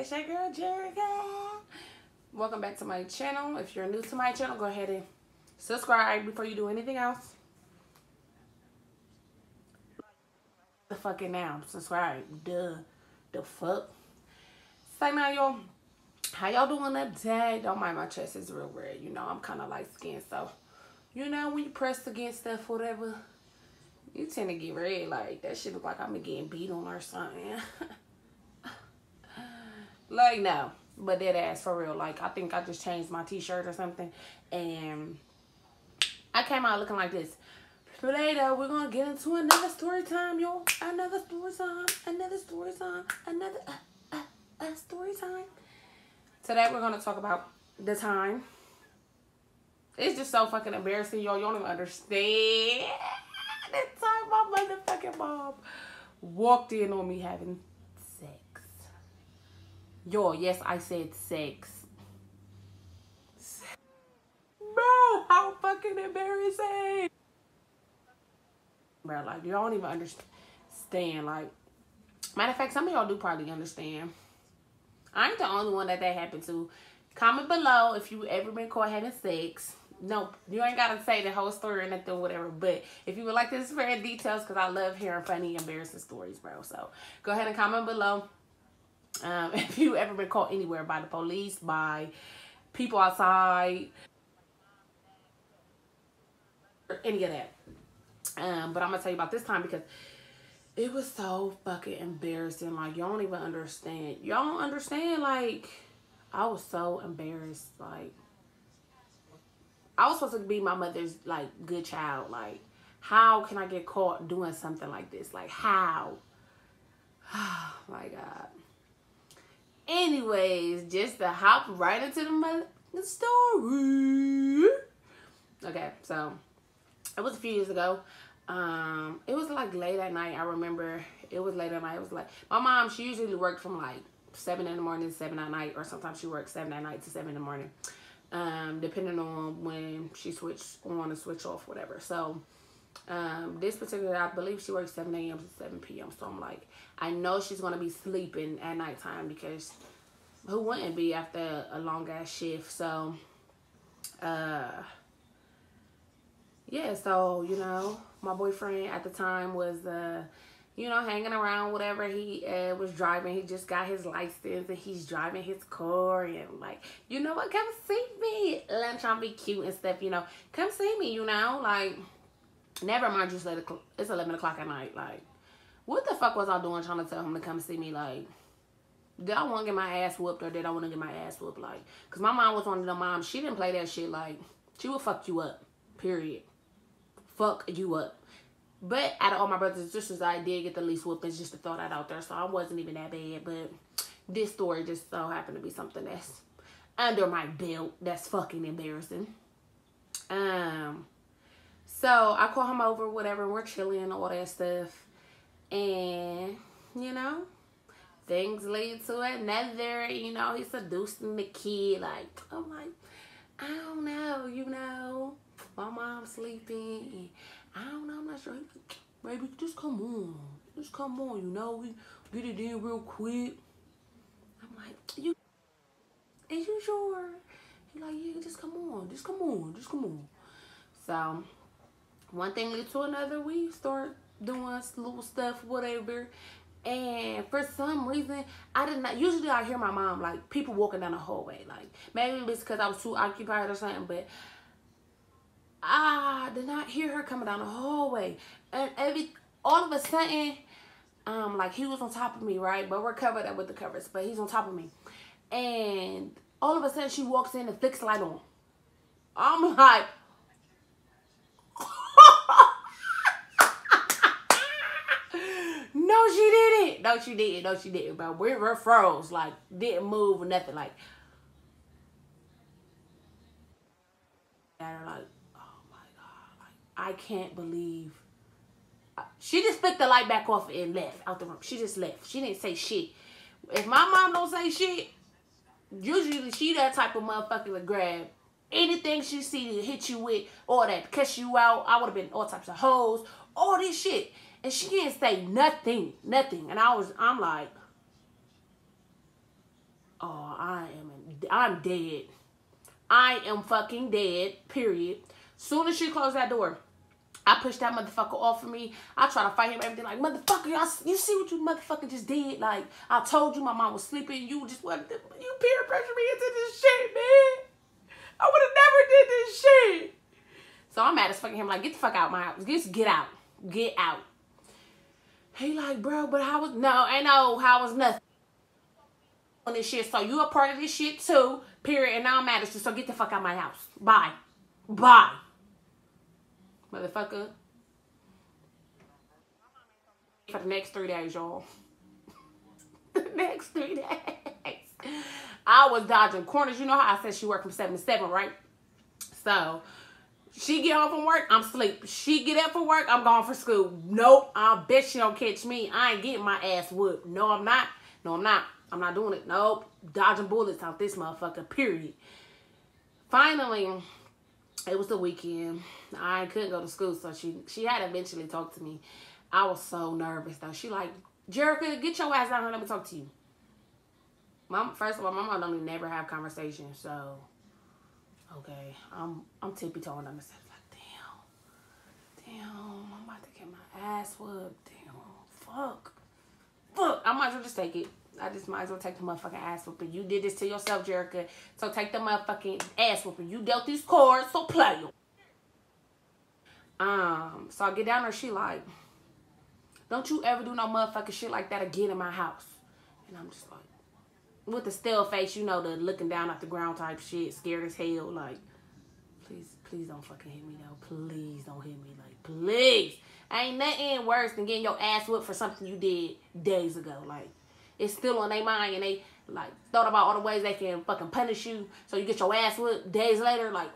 It's your girl Jerica. Welcome back to my channel. If you're new to my channel, go ahead and subscribe before you do anything else. The fucking now, subscribe. Duh, the fuck. Say now, y'all. How y'all doing today? Don't mind my chest; it's real red. You know, I'm kind of light skinned, so you know when you press against stuff, whatever, you tend to get red. Like that shit look like I'm getting beat on or something. Like no, but that ass for real. Like I think I just changed my t-shirt or something, and I came out looking like this. Later, we're gonna get into another story time, y'all. Another story time. Another story time. Another uh, uh, uh, story time. Today we're gonna talk about the time. It's just so fucking embarrassing, y'all. You don't even understand the time my motherfucking mom walked in on me having. Yo, yes, I said sex. Bro, how fucking embarrassing. Bro, like, you don't even understand. Like, matter of fact, some of y'all do probably understand. I ain't the only one that that happened to. Comment below if you ever been caught having sex. No, you ain't gotta say the whole story or nothing, whatever. But if you would like to spread details, because I love hearing funny, embarrassing stories, bro. So go ahead and comment below. Um, if you ever been caught anywhere by the police, by people outside, any of that. Um, but I'm gonna tell you about this time because it was so fucking embarrassing. Like y'all don't even understand. Y'all don't understand. Like I was so embarrassed. Like I was supposed to be my mother's like good child. Like how can I get caught doing something like this? Like how? Oh my god. Anyways, just to hop right into the mother story. Okay, so it was a few years ago. Um, it was like late at night. I remember it was late at night. It was like my mom. She usually worked from like seven in the morning to seven at night, or sometimes she worked seven at night to seven in the morning, um, depending on when she switched on and switch off, whatever. So um, this particular, I believe she works 7 a.m. to 7 p.m. So I'm like, I know she's going to be sleeping at nighttime because who wouldn't be after a long ass shift? So, uh, yeah, so, you know, my boyfriend at the time was, uh, you know, hanging around, whatever. He uh, was driving. He just got his license and he's driving his car and like, you know what, come see me. Trying to be cute and stuff, you know. Come see me, you know, like, never mind, just let it, it's 11 o'clock at night. Like, what the fuck was I doing trying to tell him to come see me? Like, did I want to get my ass whooped or did I want to get my ass whooped? Like, because my mom was one of the moms, she didn't play that shit. Like, she would fuck you up, period. Fuck you up. But out of all my brothers and sisters, I did get the least whoopings just to throw that out there. So I wasn't even that bad. But this story just so happened to be something that's under my belt. That's fucking embarrassing. Um, so I call him over, whatever. We're chilling, all that stuff. And, you know, things lead to another. You know, he's seducing the kid. Like, I'm like, I don't know, you know. My mom's sleeping. I don't know, I'm not sure. Baby, just come on. Just come on, you know. We get it in real quick. I'm like, you, is you sure? He like, yeah, just come on. Just come on. Just come on. So, one thing led to another. We start doing little stuff, whatever. And for some reason, I did not. Usually, I hear my mom like people walking down the hallway. Like maybe it's because I was too occupied or something. But I did not hear her coming down the hallway. And every all of a sudden, um, like he was on top of me, right? But we're covered up with the covers. But he's on top of me, and all of a sudden she walks in and flicks light on. I'm like. She didn't. No, she didn't. No, she didn't. But we were froze. Like, didn't move or nothing. Like, like, oh my God. Like, I can't believe. Uh, she just flicked the light back off and left out the room. She just left. She didn't say shit. If my mom don't say shit, usually she that type of motherfucker to grab anything she see to hit you with, or that cuss you out. I would have been all types of hoes, all this shit. And she didn't say nothing, nothing. And I was, I'm like, oh, I am, I'm dead. I am fucking dead, period. Soon as she closed that door, I pushed that motherfucker off of me. I try to fight him, everything like, motherfucker, y'all, you see what you motherfucker just did? Like, I told you my mom was sleeping. You just wanted to, you peer pressure me into this shit, man. I would have never did this shit. So I'm mad as fucking him. Like, get the fuck out my house. Just get out. Get out. He like, bro, but how was no, ain't no how was nothing on this shit. So you a part of this shit too. Period. And now I'm at you. So get the fuck out of my house. Bye. Bye. Motherfucker. For the next three days, y'all. the next three days. I was dodging corners. You know how I said she worked from 7 to 7, right? So, she get home from work, I'm sleep. She get up for work, I'm going for school. Nope, I bet she don't catch me. I ain't getting my ass whooped. No, I'm not. No, I'm not. I'm not doing it. Nope. Dodging bullets out this motherfucker, period. Finally, it was the weekend. I couldn't go to school, so she she had eventually talked to me. I was so nervous though. She like, Jerica, get your ass down here. Let me talk to you. Mom, first of all, my mom don't even never have conversations, so okay, I'm I'm tippy toeing on steps like, damn, damn, I'm about to get my ass whooped. Damn, fuck, fuck. I might as well just take it. I just might as well take the motherfucking ass whooping. You did this to yourself, Jerica. So take the motherfucking ass whooping. You dealt these cards, so play them. Um, so I get down there, she like, don't you ever do no motherfucking shit like that again in my house. And I'm just like, with the still face, you know, the looking down at the ground type shit, scared as hell. Like, please, please don't fucking hit me though. Please don't hit me. Like, please. Ain't nothing worse than getting your ass whipped for something you did days ago. Like, it's still on their mind and they like thought about all the ways they can fucking punish you so you get your ass whipped days later. Like,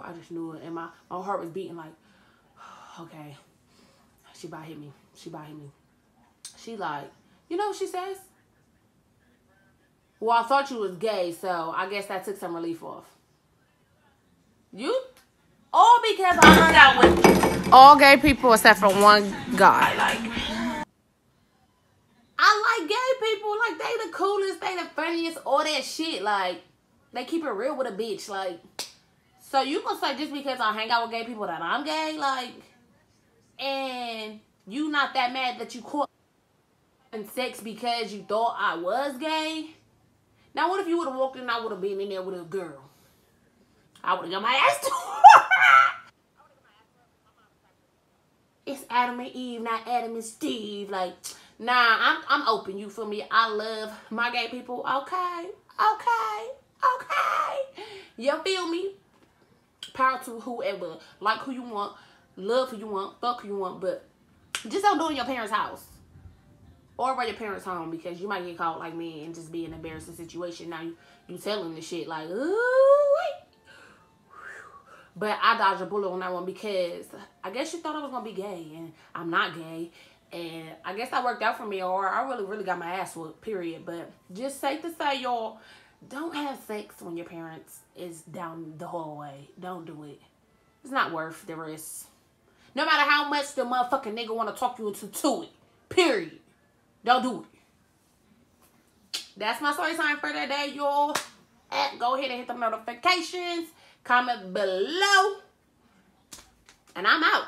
I just knew it, and my my heart was beating. Like, okay, she about hit me. She about hit me. She like, you know what she says? Well, I thought you was gay, so I guess that took some relief off. You? All because I hung out with all gay people except for one guy. Like, I like gay people. Like, they the coolest, they the funniest, all that shit. Like, they keep it real with a bitch. Like, so you gonna say just because I hang out with gay people that I'm gay? Like, and you not that mad that you caught in sex because you thought I was gay? Now, what if you would have walked in I would have been in there with a girl? I would have got my ass to It's Adam and Eve, not Adam and Steve. Like, nah, I'm I'm open. You feel me? I love my gay people. Okay, okay, okay. You feel me? Power to whoever. Like who you want, love who you want, fuck who you want, but just don't do it in your parents' house or by your parents' home because you might get caught like me and just be in an embarrassing situation. Now you you telling the shit like, ooh, but I dodged a bullet on that one because I guess you thought I was gonna be gay and I'm not gay. And I guess that worked out for me, or I really, really got my ass whooped, period. But just safe to say, y'all, don't have sex when your parents is down the hallway. Don't do it. It's not worth the risk. No matter how much the motherfucking nigga want to talk you into to it. Period. Don't do it. That's my story time for today, y'all. Go ahead and hit the notifications. Comment below. And I'm out.